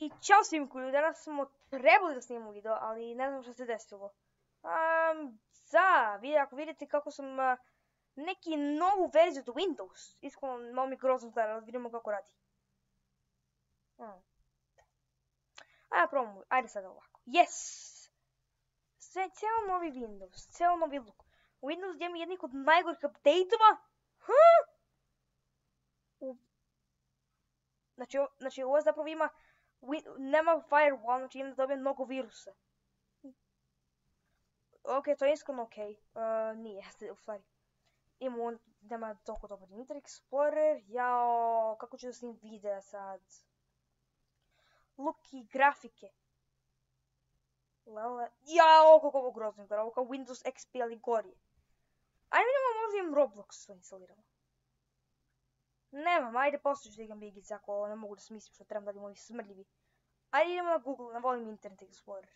I ćao svim koji danas smo trebali da snimamo video, ali ne znam što se desilo. Um, za, vi, ako vidite kako sam neki novu verziju od Windows, iskreno malo mi grozno da vidimo kako radi. Hmm. Ajde probamo, ajde sad ovako. Yes! Sve, cijelo novi Windows, cijelo novi look. Windows gdje ima jednih od najgorih update-ova. Huh? U... Znači, znači, ovo zapravo ima nema firewall, znači ima da dobije mnogo virusa. Ok, to je iskreno ok. Nije, u stvari. Ima on, nema toliko dobar Internet Explorer. Jao, kako ću da snim videa sad? Look i grafike. Lele. Jao, kako ovo grozno izgleda. Ovo kao Windows XP, ali gori. Ajde vidimo možda imam Roblox to instaliramo. Nemam, ajde poslije ću da igram Bigice ako ne mogu da smislim što trebam da radim ovi smrdljivi. Ajde idemo na Google, ne volim Internet Explorer.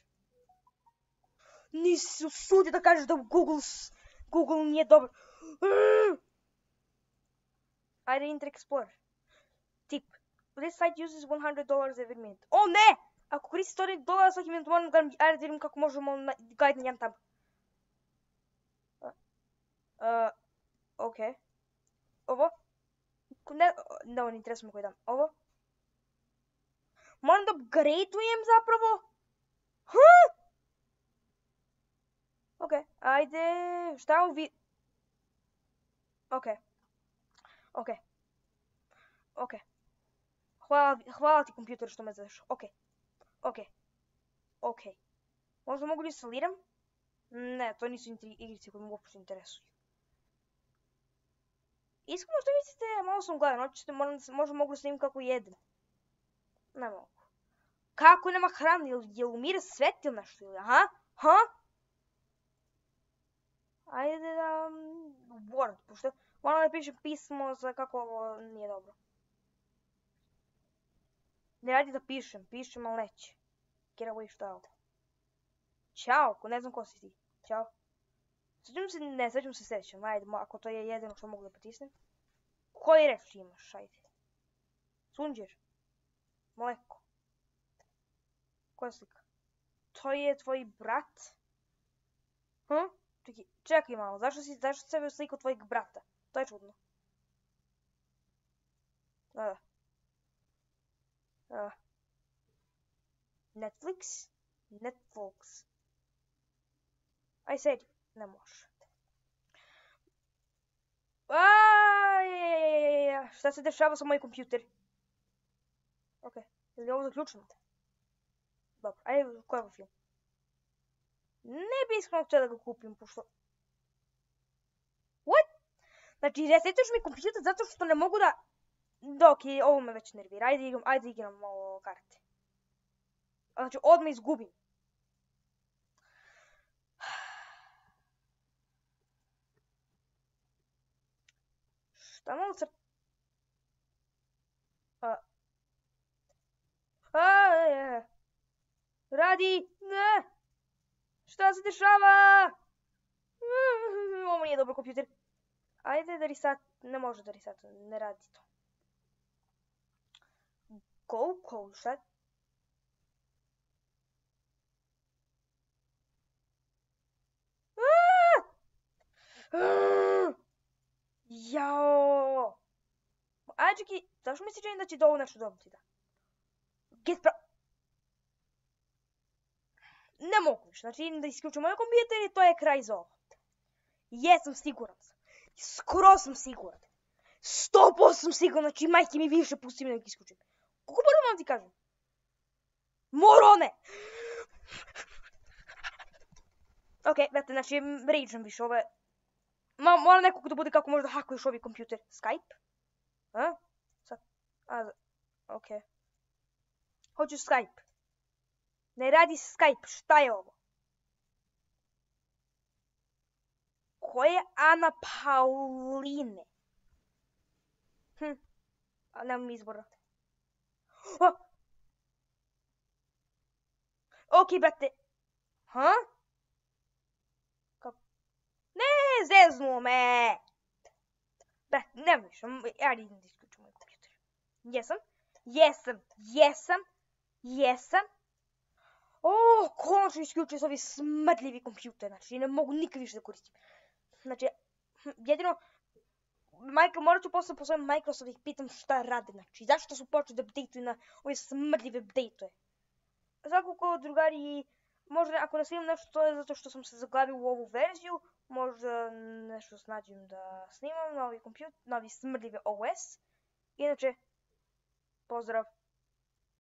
Nisi se usudio da kažeš da Google, Google nije dobar. Ajde Internet Explorer. Tip. This site uses $100 every minute. O ne! Ako koristi 100 dolara svaki minut moram da ajde da vidim kako možemo na, guide na jedan tab. Uh, ok. Ne, ovo ne interesuje koji dan. Ovo? Moram da upgradeujem zapravo? Huh? Ok, ajde, šta je vi... Ok. Ok. Ok. Hvala, hvala ti kompjuter što me zoveš. Ok. Ok. Ok. Možda mogu da instaliram? Ne, to nisu igrice koje me uopšte interesuju. Iskreno što mislite, malo sam gladan, hoćete, možda mogu da snimim kako jedem. Ne mogu. Kako nema hrane? Jel, jel umire svet ili nešto? Ili, aha? Ha? Ajde da... Word, pošto moram da pišem pismo za kako ovo nije dobro. Ne radi da pišem, pišem, ali neće. Get away što je ovo. Ćao, ne znam ko si ti. Ćao. Svećam se, ne, svećam se sljedećem, ajde, ako to je jedino što mogu da potisnem. Koji reč imaš, ajde. Sunđer. Mleko. Koja slika? To je tvoj brat? Hm? Čekaj, čekaj malo, zašto si, zašto sebe sliku tvojeg brata? To je čudno. Da, da. Uh. Netflix? Netflix. Aj sedi, ne može. Šta se dešava sa moj kompjuter? Ok, je li ovo zaključeno? Dobro, ajde, koji je ovo film? Ne bi iskreno htio da ga kupim, pošto... What? Znači, resetiš mi kompjuter zato što ne mogu da... Da, okej, ovo me već nervira. Ajde igram, ajde igram malo karte. Znači, odmah izgubim. Tamam Ха-а-е! Ради... Что се дешава? О, ни е добър компютър. Айде да рисат. Не може да рисат. Не ради то. Go, go, shut Magic Защо мислиш, че иначе долу на чудовниците? Get pra... Не могаш. Значи да изключим моя компютър и той е край за ова. И yes, съм сигурен. Скоро съм сигурен. Сто по съм сигурен, че майки ми вие ще пустим да ги изключим. Колко първо мога да ти кажа? Мороне! Окей, okay, значи рейджам ви шове. Моля няколко да бъде како може да хакваш ови компютър. Скайп? Skype? A? Sad? A, ok. Hoću Skype. Ne radi Skype, šta je ovo? Ko je Ana Pauline? Hm, a nemam izbora. Oh! Ok, brate. Ha? Ne, zeznuo me! Brate, ne više, ja idem da isključim moj kompjuter. Jesam, jesam, jesam, Jesam. O, konačno isključio se ovi smrdljivi kompjuter, znači ne mogu nikad više da. Znači, hm, jedino, Michael, morat ću posle po Microsoft ih pitam šta rade, znači zašto su počeli da updateuju na ove smrdljive. Svakako, drugari, možda ako ne snimam nešto, to je zato što sam se zaglavio u ovu verziju, možda nešto snađem da snimam, novi kompjuter, novi smrdljive OS. Inače, pozdrav!